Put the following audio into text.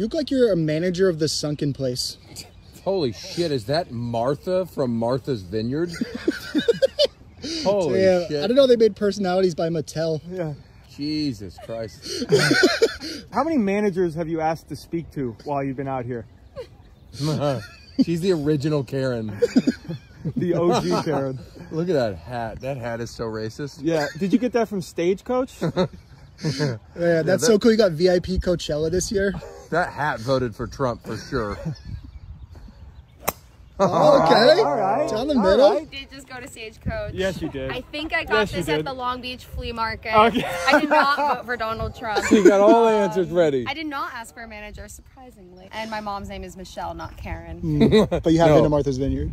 You look like you're a manager of the sunken place. Holy shit, is that Martha from Martha's Vineyard? Holy Yeah, shit. I don't know. They made personalities by Mattel. Yeah. Jesus Christ. How many managers have you asked to speak to while you've been out here? She's the original Karen. The OG Karen. Look at that hat. That hat is so racist. Yeah. Did you get that from Stagecoach? Yeah, that's so cool. You got VIP Coachella this year. That hat voted for Trump for sure. Oh, okay. All right. Down the all middle. right. did just go to Stagecoach. Yes, you did. I think I got Yes, you this did. at the Long Beach flea market. Okay. I did not vote for Donald Trump. You got all the answers ready. I did not ask for a manager, surprisingly. And my mom's name is Michelle, not Karen. Mm. But you have No. been to Martha's Vineyard.